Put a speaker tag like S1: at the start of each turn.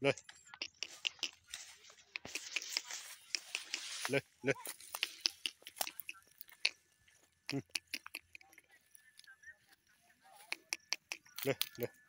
S1: 来，来，来，嗯，来，来。